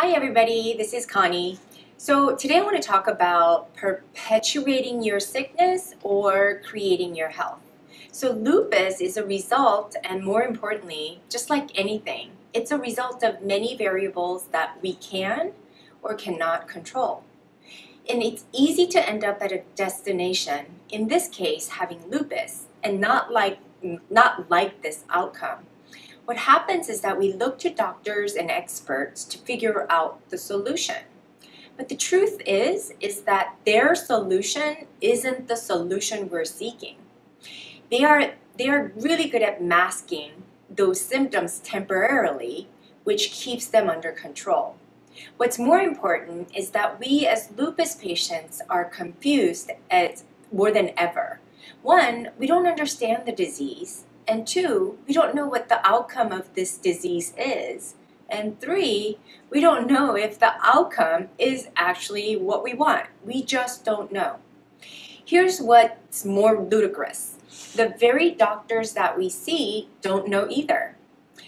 Hi everybody, this is Connie. So today I want to talk about perpetuating your sickness or creating your health. So lupus is a result and more importantly, just like anything, it's a result of many variables that we can or cannot control. And it's easy to end up at a destination, in this case having lupus, and not like, not like this outcome. What happens is that we look to doctors and experts to figure out the solution. But the truth is, is that their solution isn't the solution we're seeking. They are, they are really good at masking those symptoms temporarily, which keeps them under control. What's more important is that we as lupus patients are confused as more than ever. One, we don't understand the disease, and two, we don't know what the outcome of this disease is. And three, we don't know if the outcome is actually what we want. We just don't know. Here's what's more ludicrous. The very doctors that we see don't know either.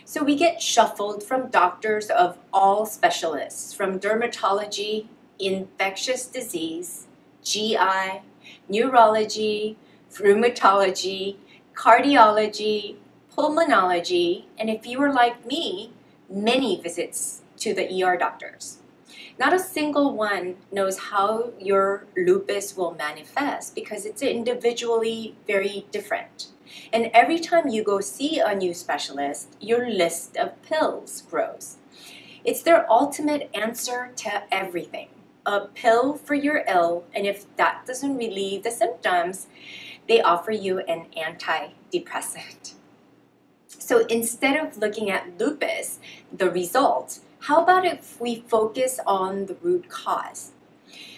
So we get shuffled from doctors of all specialists, from dermatology, infectious disease, GI, neurology, rheumatology, cardiology, pulmonology, and if you are like me, many visits to the ER doctors. Not a single one knows how your lupus will manifest because it's individually very different. And every time you go see a new specialist, your list of pills grows. It's their ultimate answer to everything. A pill for your ill, and if that doesn't relieve the symptoms, they offer you an antidepressant. So instead of looking at lupus, the result, how about if we focus on the root cause?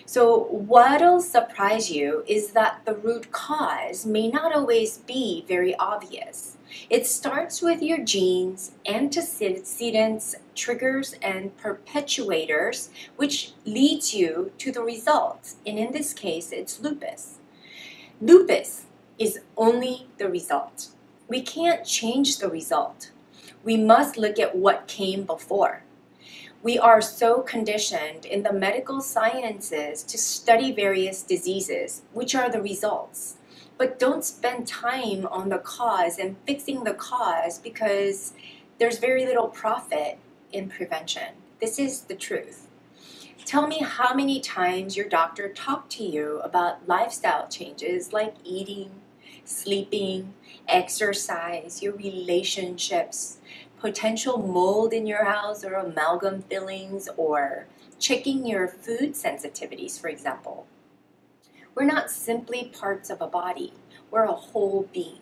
So what'll surprise you is that the root cause may not always be very obvious. It starts with your genes, antecedents, triggers, and perpetuators, which leads you to the result. And in this case, it's lupus. Lupus is only the result. We can't change the result. We must look at what came before. We are so conditioned in the medical sciences to study various diseases, which are the results, but don't spend time on the cause and fixing the cause because there's very little profit in prevention. This is the truth. Tell me how many times your doctor talked to you about lifestyle changes like eating, sleeping, exercise, your relationships, potential mold in your house or amalgam fillings, or checking your food sensitivities, for example. We're not simply parts of a body, we're a whole being.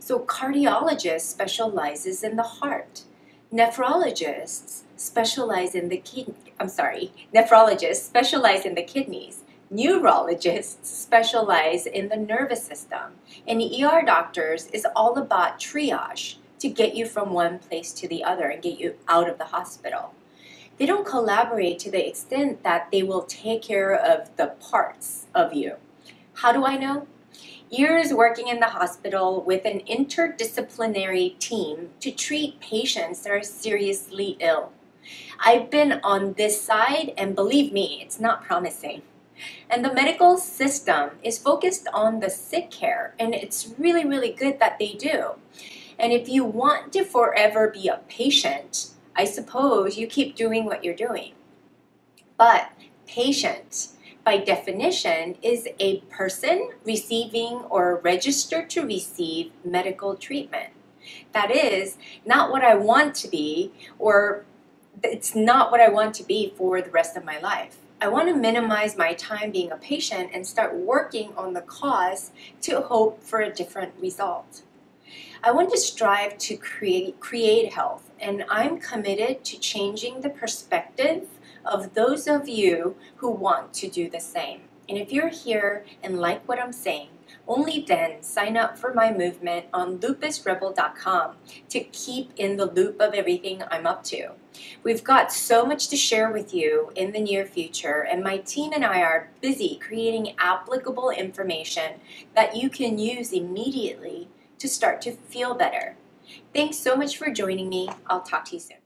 So cardiologists specializes in the heart. Nephrologists specialize in the kidney, I'm sorry, nephrologists specialize in the kidneys. Neurologists specialize in the nervous system. And ER doctors is all about triage to get you from one place to the other and get you out of the hospital. They don't collaborate to the extent that they will take care of the parts of you. How do I know? Years working in the hospital with an interdisciplinary team to treat patients that are seriously ill. I've been on this side, and believe me, it's not promising. And the medical system is focused on the sick care, and it's really, really good that they do. And if you want to forever be a patient, I suppose you keep doing what you're doing. But patient by definition, is a person receiving or registered to receive medical treatment. That is not what I want to be, or it's not what I want to be for the rest of my life. I want to minimize my time being a patient and start working on the cause to hope for a different result. I want to strive to create, create health, and I'm committed to changing the perspective of those of you who want to do the same. And if you're here and like what I'm saying, only then sign up for my movement on lupusrebel.com to keep in the loop of everything I'm up to. We've got so much to share with you in the near future, and my team and I are busy creating applicable information that you can use immediately to start to feel better. Thanks so much for joining me. I'll talk to you soon.